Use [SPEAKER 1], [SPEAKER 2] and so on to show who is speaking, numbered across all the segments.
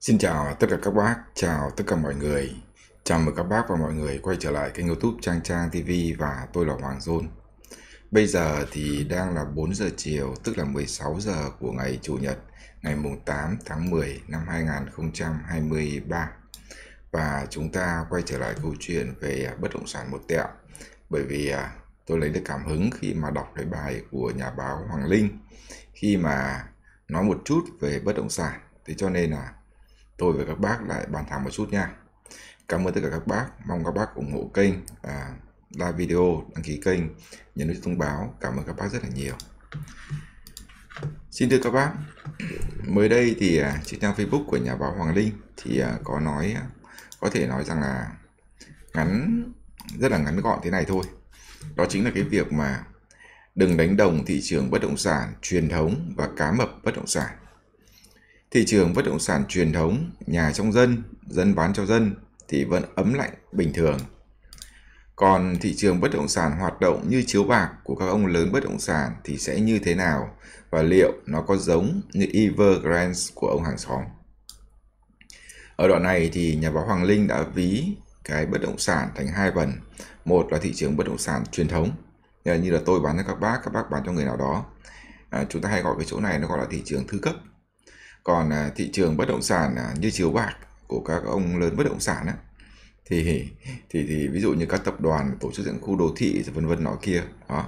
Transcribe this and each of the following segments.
[SPEAKER 1] Xin chào tất cả các bác, chào tất cả mọi người. Chào mừng các bác và mọi người quay trở lại kênh youtube Trang Trang TV và tôi là Hoàng Dôn. Bây giờ thì đang là 4 giờ chiều, tức là 16 giờ của ngày Chủ nhật, ngày mùng 8 tháng 10 năm 2023. Và chúng ta quay trở lại câu chuyện về à, bất động sản một tẹo. Bởi vì à, tôi lấy được cảm hứng khi mà đọc cái bài của nhà báo Hoàng Linh khi mà nói một chút về bất động sản. Thế cho nên là tôi và các bác lại bàn thảo một chút nha. Cảm ơn tất cả các bác. Mong các bác ủng hộ kênh à, like video đăng ký kênh nhấn nút thông báo. Cảm ơn các bác rất là nhiều. Xin thưa các bác mới đây thì à, trên trang facebook của nhà báo hoàng linh thì à, có nói à, có thể nói rằng là ngắn rất là ngắn gọn thế này thôi. Đó chính là cái việc mà đừng đánh đồng thị trường bất động sản truyền thống và cá mập bất động sản. Thị trường bất động sản truyền thống, nhà trong dân, dân bán cho dân thì vẫn ấm lạnh bình thường. Còn thị trường bất động sản hoạt động như chiếu bạc của các ông lớn bất động sản thì sẽ như thế nào và liệu nó có giống như Evergrande của ông hàng xóm? Ở đoạn này thì nhà báo Hoàng Linh đã ví cái bất động sản thành hai phần. Một là thị trường bất động sản truyền thống, như là tôi bán cho các bác, các bác bán cho người nào đó. À, chúng ta hay gọi cái chỗ này nó gọi là thị trường thứ cấp còn à, thị trường bất động sản à, như chiếu bạc của các ông lớn bất động sản á, thì thì thì ví dụ như các tập đoàn tổ chức dựng khu đô thị vân vân nọ kia đó.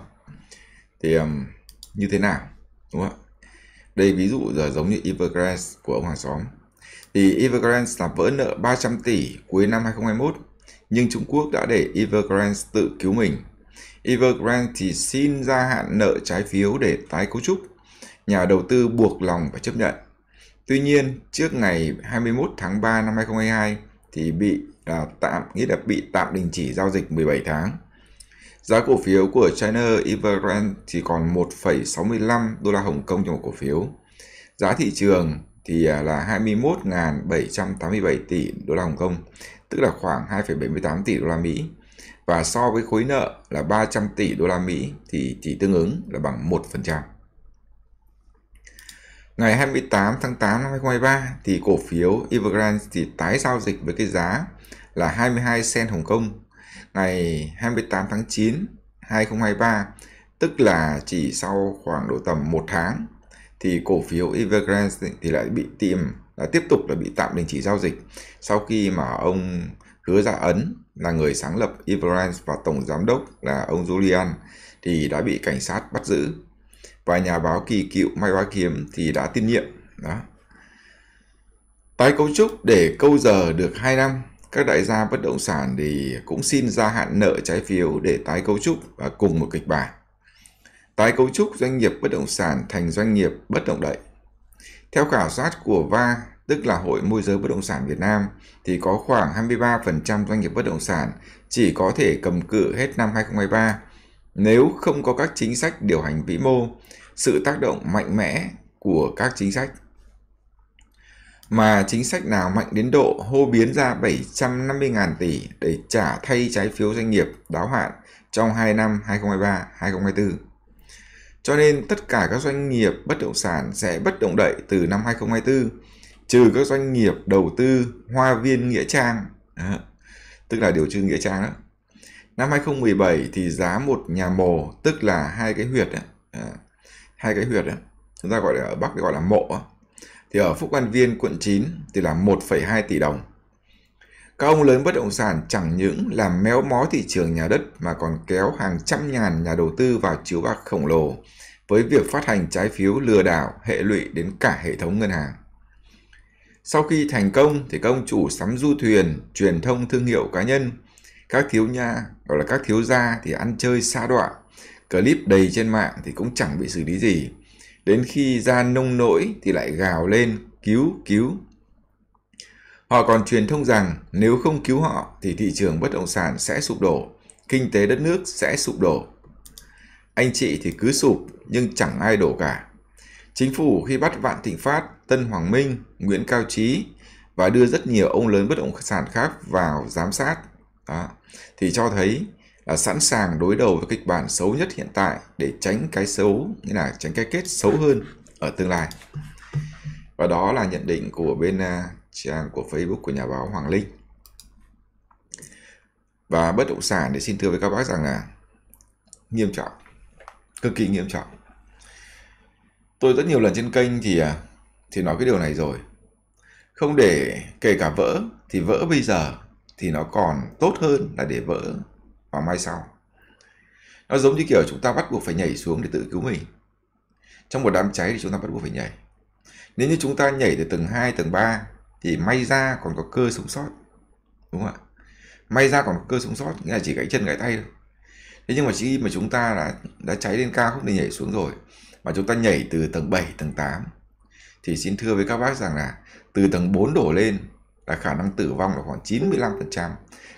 [SPEAKER 1] Thì um, như thế nào? Đúng không đây ví dụ giờ giống như Evergrande của ông hàng xóm. Thì Evergrande là vỡ nợ 300 tỷ cuối năm 2021 nhưng Trung Quốc đã để Evergrande tự cứu mình. Evergrande thì xin gia hạn nợ trái phiếu để tái cấu trúc. Nhà đầu tư buộc lòng phải chấp nhận. Tuy nhiên, trước ngày 21 tháng 3 năm 2022 thì bị à, tạm nghĩa là bị tạm đình chỉ giao dịch 17 tháng. Giá cổ phiếu của China Evergrande thì còn 1,65 đô la Hồng Kông cho một cổ phiếu. Giá thị trường thì à, là 21.787 tỷ đô la Hồng Kông, tức là khoảng 2,78 tỷ đô la Mỹ. Và so với khối nợ là 300 tỷ đô la Mỹ thì chỉ tương ứng là bằng 1%. Ngày 28 tháng 8 năm 2023 thì cổ phiếu Evergrande thì tái giao dịch với cái giá là 22 sen Hồng Kông. Ngày 28 tháng 9 2023 tức là chỉ sau khoảng độ tầm một tháng, thì cổ phiếu Evergrande thì lại bị tìm là tiếp tục là bị tạm đình chỉ giao dịch sau khi mà ông hứa Dạ Ấn là người sáng lập Evergrande và tổng giám đốc là ông Julian thì đã bị cảnh sát bắt giữ và nhà báo kỳ cựu Mai Hoa Kiềm thì đã tiên nhiệm. Đó. Tái cấu trúc để câu giờ được 2 năm, các đại gia bất động sản thì cũng xin gia hạn nợ trái phiếu để tái cấu trúc và cùng một kịch bản. Tái cấu trúc doanh nghiệp bất động sản thành doanh nghiệp bất động đậy. Theo khảo sát của VA, tức là Hội Môi giới Bất động sản Việt Nam, thì có khoảng 23% doanh nghiệp bất động sản chỉ có thể cầm cự hết năm 2023 nếu không có các chính sách điều hành vĩ mô, sự tác động mạnh mẽ của các chính sách. Mà chính sách nào mạnh đến độ hô biến ra 750.000 tỷ để trả thay trái phiếu doanh nghiệp đáo hạn trong 2 năm 2023-2024. Cho nên tất cả các doanh nghiệp bất động sản sẽ bất động đậy từ năm 2024, trừ các doanh nghiệp đầu tư hoa viên nghĩa trang, đó, tức là điều trừ nghĩa trang đó, Năm 2017 thì giá một nhà mồ tức là hai cái huyệt ấy, à, hai cái huyệt ấy, chúng ta gọi là ở Bắc gọi là mộ thì ở Phúc An Viên quận 9 thì là 1,2 tỷ đồng. Các ông lớn bất động sản chẳng những làm méo mó thị trường nhà đất mà còn kéo hàng trăm ngàn nhà đầu tư vào chiếu bạc khổng lồ với việc phát hành trái phiếu lừa đảo hệ lụy đến cả hệ thống ngân hàng. Sau khi thành công thì các ông chủ sắm du thuyền, truyền thông thương hiệu cá nhân các thiếu nha gọi là các thiếu gia thì ăn chơi xa đoạn clip đầy trên mạng thì cũng chẳng bị xử lý gì. Đến khi ra nông nỗi thì lại gào lên cứu cứu. Họ còn truyền thông rằng nếu không cứu họ thì thị trường bất động sản sẽ sụp đổ kinh tế đất nước sẽ sụp đổ. Anh chị thì cứ sụp nhưng chẳng ai đổ cả. Chính phủ khi bắt vạn thịnh phát tân hoàng minh nguyễn cao trí và đưa rất nhiều ông lớn bất động sản khác vào giám sát đó, thì cho thấy là sẵn sàng đối đầu với kịch bản xấu nhất hiện tại để tránh cái xấu như là tránh cái kết xấu hơn ở tương lai. Và đó là nhận định của bên à, trang của Facebook của nhà báo Hoàng Linh. Và bất động sản thì xin thưa với các bác rằng là nghiêm trọng, cực kỳ nghiêm trọng. Tôi rất nhiều lần trên kênh thì à, thì nói cái điều này rồi. Không để kể cả vỡ thì vỡ bây giờ thì nó còn tốt hơn là để vỡ và mai sau. Nó giống như kiểu chúng ta bắt buộc phải nhảy xuống để tự cứu mình. Trong một đám cháy thì chúng ta bắt buộc phải nhảy. Nếu như chúng ta nhảy từ tầng 2, tầng 3 thì may ra còn có cơ sống sót đúng không ạ? May ra còn có cơ sống sót nghĩa là chỉ gãy chân gãy tay thôi. Thế nhưng mà khi mà chúng ta đã đã cháy lên cao không thể nhảy xuống rồi mà chúng ta nhảy từ tầng 7, tầng 8 thì xin thưa với các bác rằng là từ tầng 4 đổ lên là khả năng tử vong là khoảng 95%,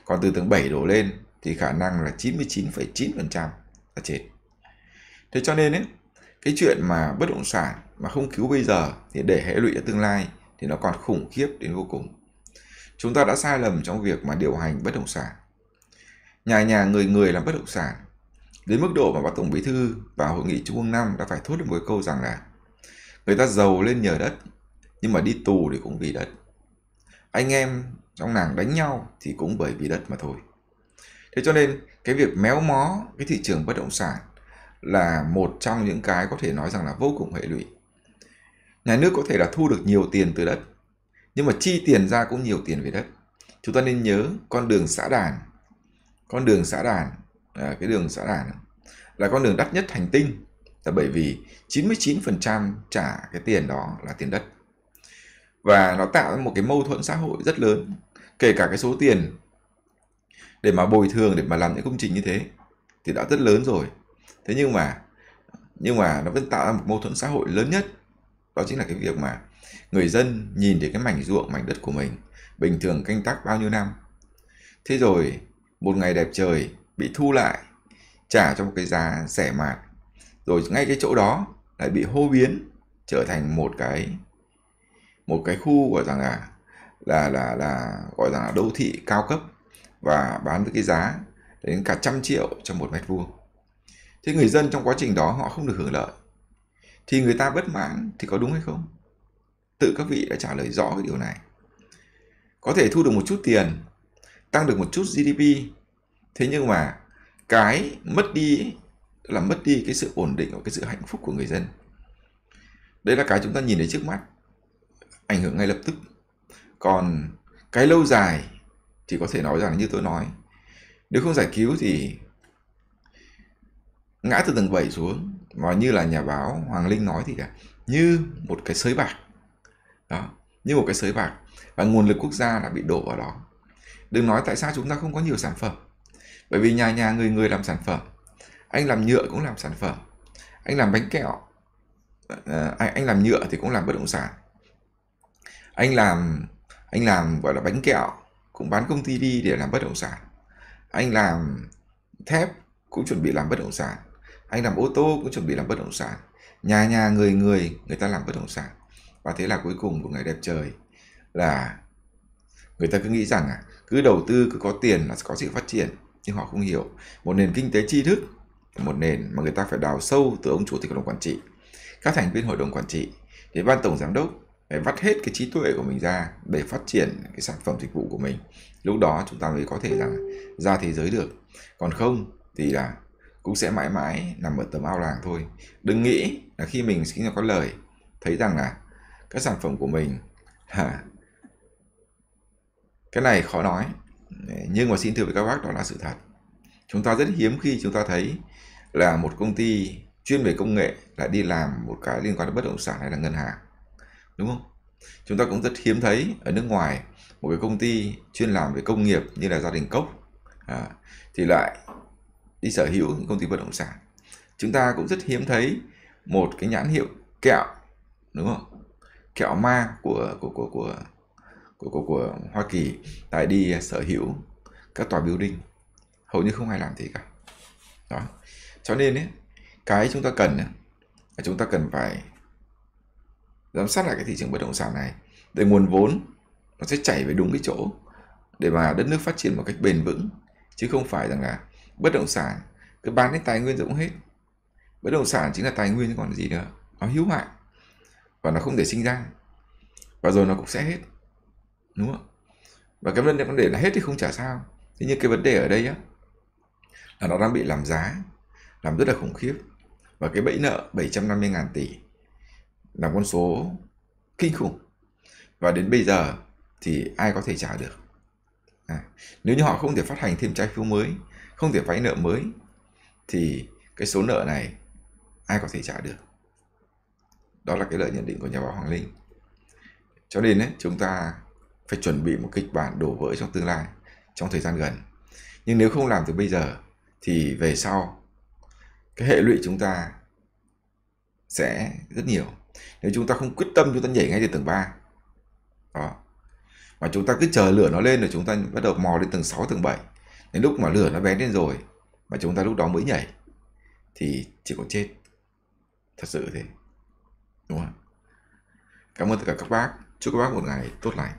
[SPEAKER 1] còn từ tầng 7 đổ lên thì khả năng là 99,9% là chết. Thế cho nên ấy, cái chuyện mà bất động sản mà không cứu bây giờ thì để hệ lụy ở tương lai thì nó còn khủng khiếp đến vô cùng. Chúng ta đã sai lầm trong việc mà điều hành bất động sản. Nhà nhà người người làm bất động sản đến mức độ mà bác Tổng Bí Thư và hội nghị Trung ương năm đã phải thốt lên một câu rằng là người ta giàu lên nhờ đất nhưng mà đi tù thì cũng vì đất anh em trong nàng đánh nhau thì cũng bởi vì đất mà thôi thế cho nên cái việc méo mó cái thị trường bất động sản là một trong những cái có thể nói rằng là vô cùng hệ lụy. Nhà nước có thể là thu được nhiều tiền từ đất nhưng mà chi tiền ra cũng nhiều tiền về đất. Chúng ta nên nhớ con đường xã đàn. Con đường xã đàn à, cái đường xã đàn là con đường đắt nhất hành tinh là bởi vì 99% trả cái tiền đó là tiền đất. Và nó tạo ra một cái mâu thuẫn xã hội rất lớn kể cả cái số tiền để mà bồi thường, để mà làm những công trình như thế thì đã rất lớn rồi. Thế nhưng mà nhưng mà nó vẫn tạo ra một mâu thuẫn xã hội lớn nhất, đó chính là cái việc mà người dân nhìn thấy cái mảnh ruộng, mảnh đất của mình bình thường canh tác bao nhiêu năm. Thế rồi một ngày đẹp trời bị thu lại, trả cho một cái giá rẻ mạt, rồi ngay cái chỗ đó lại bị hô biến, trở thành một cái một cái khu gọi rằng là là là là gọi rằng là đô thị cao cấp và bán với cái giá đến cả trăm triệu cho một mét vuông. Thế người dân trong quá trình đó họ không được hưởng lợi. Thì người ta bất mãn thì có đúng hay không? Tự các vị đã trả lời rõ cái điều này. Có thể thu được một chút tiền, tăng được một chút gdp thế nhưng mà cái mất đi là mất đi cái sự ổn định và cái sự hạnh phúc của người dân. Đây là cái chúng ta nhìn thấy trước mắt, ảnh hưởng ngay lập tức. Còn cái lâu dài thì có thể nói rằng như tôi nói nếu không giải cứu thì ngã từ tầng 7 xuống. Và như là nhà báo Hoàng Linh nói thì là như một cái sới bạc. Đó như một cái sới bạc. Và nguồn lực quốc gia đã bị đổ vào đó. Đừng nói tại sao chúng ta không có nhiều sản phẩm. Bởi vì nhà nhà người người làm sản phẩm. Anh làm nhựa cũng làm sản phẩm. Anh làm bánh kẹo à, anh làm nhựa thì cũng làm bất động sản. Anh làm anh làm gọi là bánh kẹo cũng bán công ty đi để làm bất động sản. Anh làm thép cũng chuẩn bị làm bất động sản. Anh làm ô tô cũng chuẩn bị làm bất động sản. Nhà nhà, người người người ta làm bất động sản. Và thế là cuối cùng của ngày đẹp trời là người ta cứ nghĩ rằng à cứ đầu tư, cứ có tiền là có sự phát triển. Nhưng họ không hiểu. Một nền kinh tế tri thức, một nền mà người ta phải đào sâu từ ông chủ tịch hội đồng quản trị. Các thành viên hội đồng quản trị, đến ban tổng giám đốc phải vắt hết cái trí tuệ của mình ra để phát triển cái sản phẩm dịch vụ của mình. Lúc đó chúng ta mới có thể rằng ra thế giới được. Còn không thì là cũng sẽ mãi mãi nằm ở tầm ao làng thôi. Đừng nghĩ là khi mình sinh ra có lời, thấy rằng là các sản phẩm của mình, hả, cái này khó nói. Nhưng mà xin thưa với các bác, đó là sự thật. Chúng ta rất hiếm khi chúng ta thấy là một công ty chuyên về công nghệ lại đi làm một cái liên quan đến bất động sản hay là ngân hàng đúng không? Chúng ta cũng rất hiếm thấy ở nước ngoài một cái công ty chuyên làm về công nghiệp như là gia đình cốc à, thì lại đi sở hữu những công ty bất động sản. Chúng ta cũng rất hiếm thấy một cái nhãn hiệu kẹo đúng không? Kẹo ma của của của của của của, của Hoa Kỳ tại đi sở hữu các tòa building. Hầu như không ai làm thế cả. Đó. Cho nên ấy, cái chúng ta cần là chúng ta cần phải giám sát lại cái thị trường bất động sản này để nguồn vốn nó sẽ chảy về đúng cái chỗ để mà đất nước phát triển một cách bền vững. Chứ không phải rằng là bất động sản cứ bán đến tài nguyên rồi cũng hết. Bất động sản chính là tài nguyên còn gì nữa. Nó hữu hạn và nó không để sinh ra. Và rồi nó cũng sẽ hết. Đúng không? Và cái vấn đề vấn đề là hết thì không trả sao. Thế nhưng cái vấn đề ở đây á, là nó đang bị làm giá, làm rất là khủng khiếp. Và cái bẫy nợ 750 ngàn tỷ là con số kinh khủng. Và đến bây giờ thì ai có thể trả được? À, nếu như họ không thể phát hành thêm trái phiếu mới không thể vay nợ mới thì cái số nợ này ai có thể trả được? Đó là cái lợi nhận định của nhà báo Hoàng Linh. Cho nên ấy, chúng ta phải chuẩn bị một kịch bản đổ vỡ trong tương lai trong thời gian gần. Nhưng nếu không làm từ bây giờ thì về sau cái hệ lụy chúng ta sẽ rất nhiều nếu chúng ta không quyết tâm chúng ta nhảy ngay từ tầng 3 đó. Mà chúng ta cứ chờ lửa nó lên rồi chúng ta bắt đầu mò lên tầng 6, tầng 7 đến lúc mà lửa nó bén lên rồi mà chúng ta lúc đó mới nhảy thì chỉ có chết. Thật sự thế. Đúng không cảm ơn tất cả các bác. Chúc các bác một ngày tốt lành.